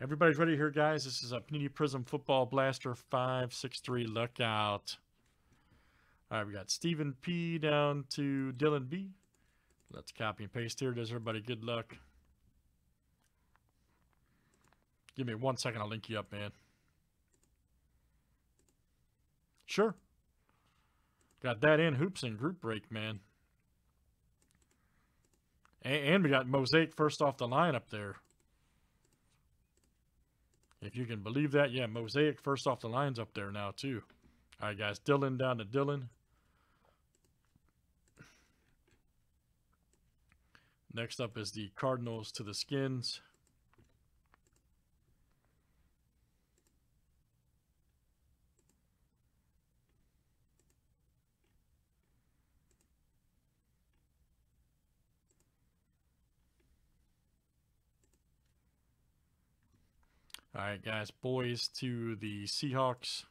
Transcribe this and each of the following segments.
Everybody's ready here, guys. This is a Panini Prizm Football Blaster 563 Lookout. All right, we got Stephen P down to Dylan B. Let's copy and paste here. Does everybody good luck? Give me one second. I'll link you up, man. Sure. Got that in hoops and group break, man. And, and we got Mosaic first off the line up there. If you can believe that, yeah, Mosaic first off the lines up there now, too. All right, guys, Dylan down to Dylan. Next up is the Cardinals to the Skins. All right, guys, boys to the Seahawks.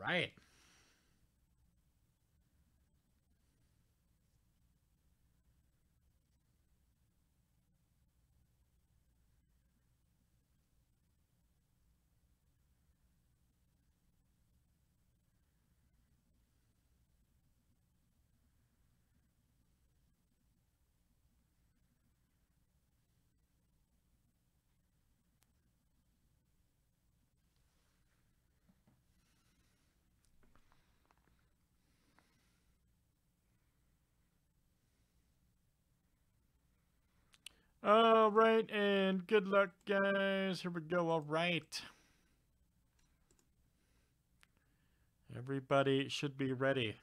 Right. All right, and good luck, guys. Here we go. All right. Everybody should be ready.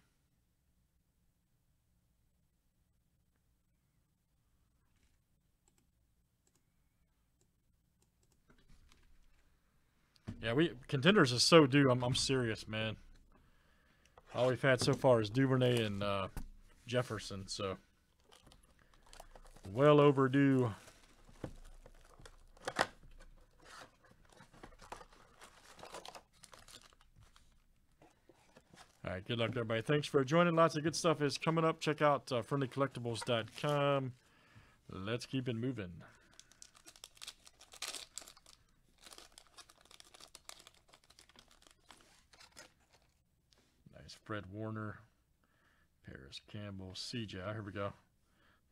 Yeah, we contenders is so due. I'm I'm serious, man. All we've had so far is Duvernay and uh, Jefferson, so well overdue. All right, good luck, everybody. Thanks for joining. Lots of good stuff is coming up. Check out uh, friendlycollectibles.com. Let's keep it moving. Nice Fred Warner, Parris Campbell, CJ. Here we go.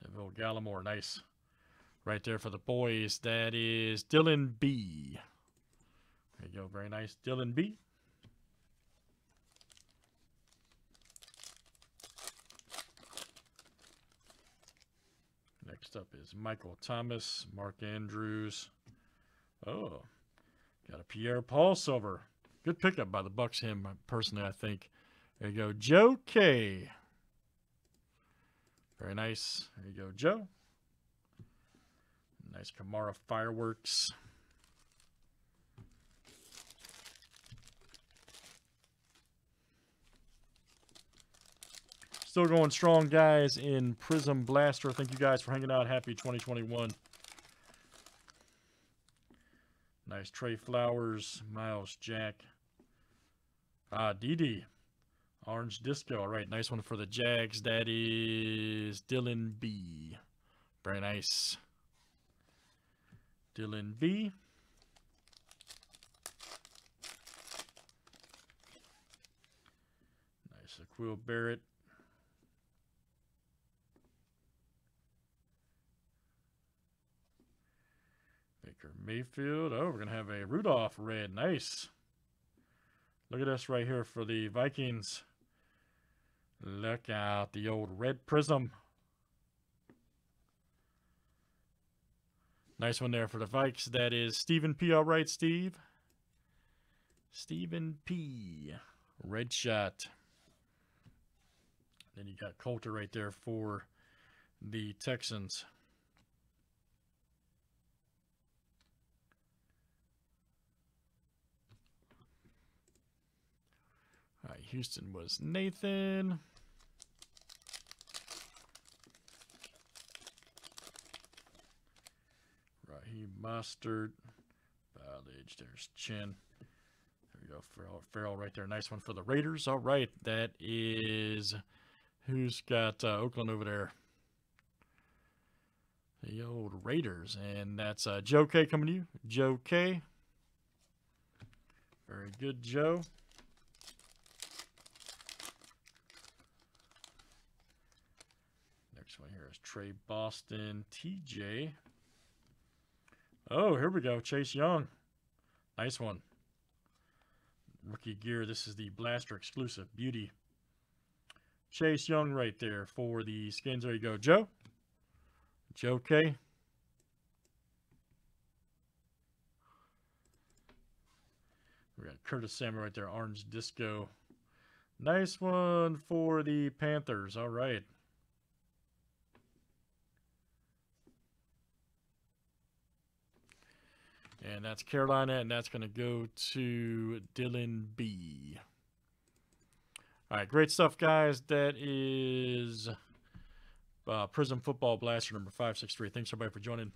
Neville Gallimore, nice. Right there for the boys. That is Dylan B. There you go. Very nice. Dylan B. Next up is Michael Thomas, Mark Andrews. Oh, got a Pierre Paul Silver. Good pickup by the Bucks. Him personally, I think. There you go, Joe K. Very nice. There you go, Joe. Nice Kamara fireworks. Still going strong, guys, in Prizm Blaster. Thank you guys for hanging out. Happy 2021. Nice Trey Flowers, Myles Jack. Ah, Didi. Orange Disco. All right, nice one for the Jags. That is Dylan B. Very nice. Dylan B. Nice Aqeel Barrett. Baker Mayfield. Oh, we're going to have a Rudolph red. Nice. Look at us right here for the Vikings. Look out, the old red Prizm. Nice one there for the Vikes. That is Stephen P. All right, Steve. Stephen P. Red shot. Then you got Coulter right there for the Texans. All right, Houston was Nathan. Raheem Mostert. There's Chin. There we go, Farrell, Farrell right there. Nice one for the Raiders. All right, that is who's got uh, Oakland over there. The old Raiders, and that's uh, Joe K coming to you. Joe K. Very good, Joe. Next one here is Tre Boston, TJ. Oh, here we go. Chase Young. Nice one. Rookie gear. This is the Blaster exclusive. Beauty. Chase Young right there for the skins. There you go. Joe. Joe K. We got Curtis Samuel right there. Orange Disco. Nice one for the Panthers. All right. And that's Carolina, and that's going to go to Dylan B. All right, great stuff, guys. That is uh, Prizm Football Blaster number 563. Thanks, everybody, for joining.